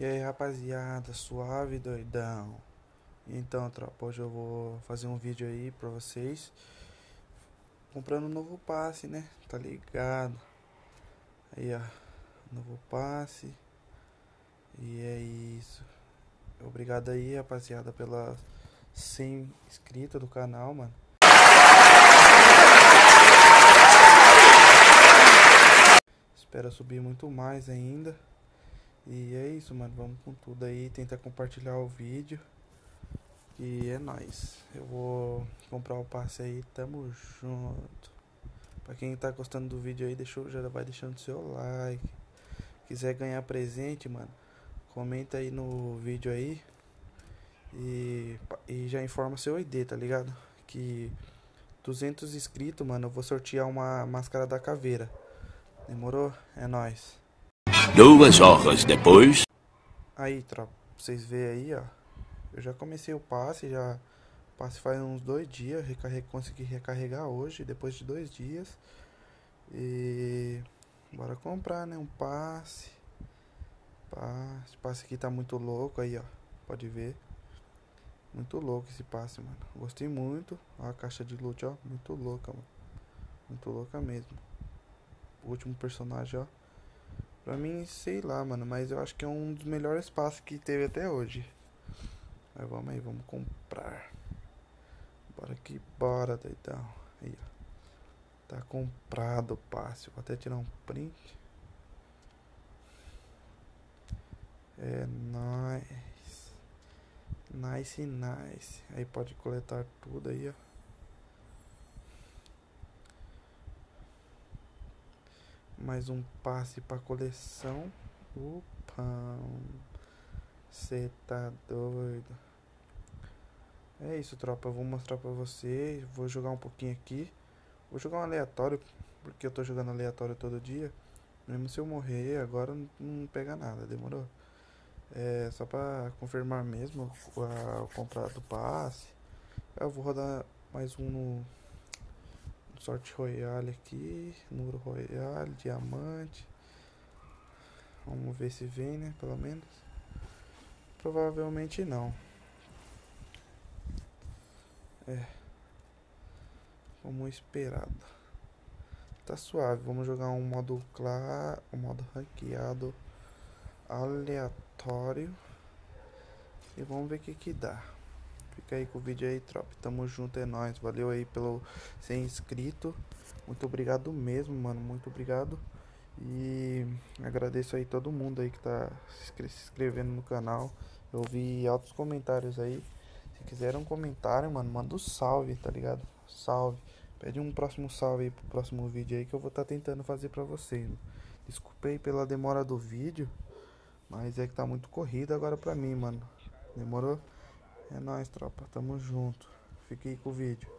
E aí rapaziada, suave doidão Então tropa, hoje eu vou fazer um vídeo aí pra vocês Comprando um novo passe, né? Tá ligado? Aí ó, novo passe E é isso Obrigado aí rapaziada pela 100 inscritos do canal, mano Espero subir muito mais ainda e é isso, mano. Vamos com tudo aí. Tentar compartilhar o vídeo. E é nóis. Eu vou comprar o passe aí. Tamo junto. Pra quem tá gostando do vídeo aí, deixou, já vai deixando seu like. Quiser ganhar presente, mano. Comenta aí no vídeo aí. E, e já informa seu ID, tá ligado? Que 200 inscritos, mano. Eu vou sortear uma máscara da caveira. Demorou? É nóis. Duas horas depois. Aí, tropa, vocês verem aí, ó. Eu já comecei o passe, já. O passe faz uns dois dias. Recarre... Consegui recarregar hoje, depois de dois dias. E. Bora comprar, né? Um passe. Passe. Passe aqui tá muito louco aí, ó. Pode ver. Muito louco esse passe, mano. Gostei muito. Ó, a caixa de loot, ó. Muito louca, mano. Muito louca mesmo. O último personagem, ó. Pra mim, sei lá, mano, mas eu acho que é um dos melhores passes que teve até hoje. Mas vamos aí, vamos comprar. Bora que bora, doidão. Aí, ó. Tá comprado passe. Vou até tirar um print. É nice. Nice, nice. Aí pode coletar tudo aí, ó. Mais um passe pra coleção. Opa. Cê tá doido. É isso, tropa. Eu vou mostrar pra vocês. Vou jogar um pouquinho aqui. Vou jogar um aleatório. Porque eu tô jogando aleatório todo dia. Mesmo se eu morrer, agora não pega nada. Demorou? É só pra confirmar mesmo a, o comprar do passe. Eu vou rodar mais um no sorte royale aqui, número royale, diamante. Vamos ver se vem, né? Pelo menos. Provavelmente não. É. Como esperado. Tá suave. Vamos jogar um modo claro, um modo ranqueado aleatório. E vamos ver o que que dá. Fica aí com o vídeo aí, tropa. Tamo junto, é nóis. Valeu aí pelo ser inscrito. Muito obrigado mesmo, mano. Muito obrigado. E agradeço aí todo mundo aí que tá se inscrevendo no canal. Eu vi altos comentários aí. Se quiser um comentário, mano, manda um salve, tá ligado? Salve. Pede um próximo salve aí pro próximo vídeo aí que eu vou estar tá tentando fazer pra vocês. Desculpa aí pela demora do vídeo. Mas é que tá muito corrido agora pra mim, mano. Demorou? É nóis, tropa. Tamo junto. Fique aí com o vídeo.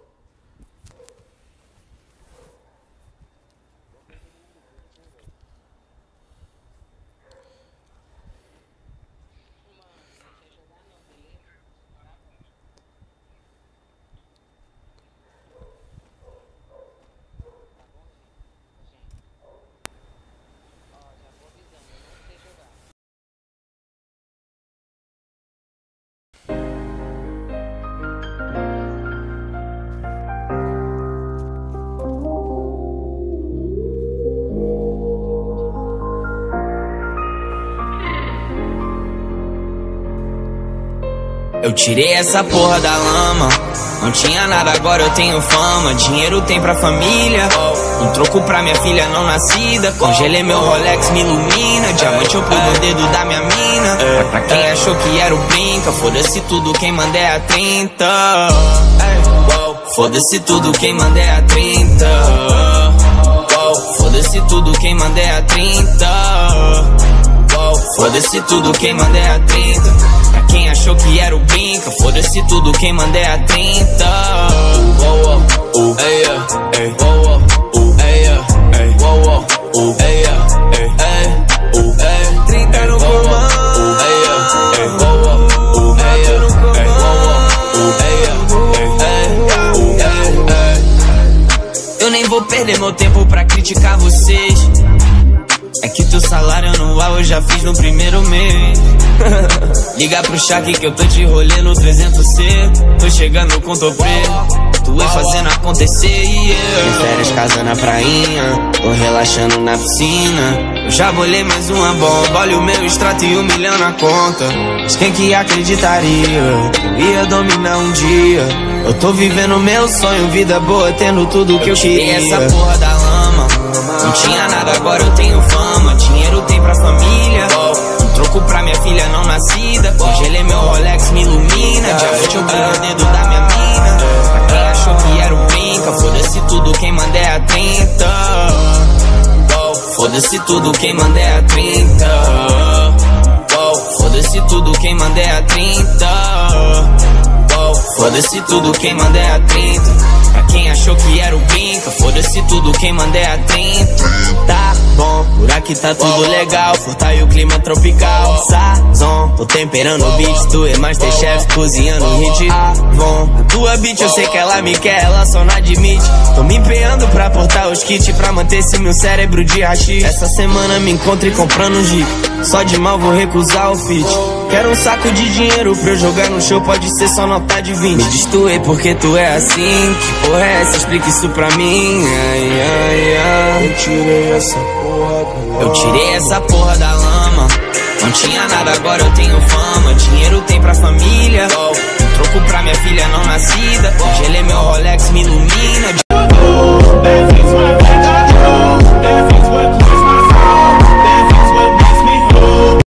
Eu tirei essa porra da lama. Não tinha nada, agora eu tenho fama. Dinheiro tem pra família. Um troco pra minha filha não nascida. Congelei meu Rolex, me ilumina. Diamante eu pus no dedo da minha mina. Pra quem achou que era o brinca, foda-se tudo, quem manda é a 30. Foda-se tudo, quem manda é a 30. Foda-se tudo, quem manda é a 30. Foda-se tudo, quem manda é a 30 quem achou que era o brinca? Foda-se tudo, quem mandei é a 30. Trinta no comando. Mato no comando. Eu nem vou perder meu tempo pra criticar vocês. É que teu salário eu já fiz no primeiro mês. Liga pro Shaq que eu tô de rolê no 300C. Tô chegando com toprê. Tu é fazendo acontecer e eu. De férias casa na prainha. Tô relaxando na piscina. Eu já bolei mais uma bomba. Olha o meu extrato e um milhão na conta. Mas quem que acreditaria? Eu ia dominar um dia. Eu tô vivendo meu sonho, vida boa, tendo tudo que eu, queria. Essa porra da lama. Tudo, quem manda é a 30. Uou, Foda-se tudo, quem manda é a 30. Uou, Foda-se tudo, quem manda é a 30. Uou, Foda-se tudo, quem manda é a 30. Pra quem achou que era o brinca, foda-se tudo, quem manda é a 30. Tá bom, por aqui tá tudo legal. Furtar e o clima tropical. Sazon, tô temperando o beat. Tu é Masterchef, cozinhando hit. Avon, a tua beat eu sei que ela me quer, ela só não admite. Tô me empenhando pra portar os kits, pra manter esse meu cérebro de hashi. Essa semana me encontre comprando um jeep. Só de mal vou recusar o fit. Quero um saco de dinheiro pra eu jogar no show, pode ser só nota de 20. Me é porque tu é assim. Que porra é essa? Explica isso pra mim. Ai, ai, ai. Eu tirei essa porra da Eu tirei essa porra da lama. Não tinha nada, agora eu tenho fama. Nascida. Congelei meu Rolex, me ilumina.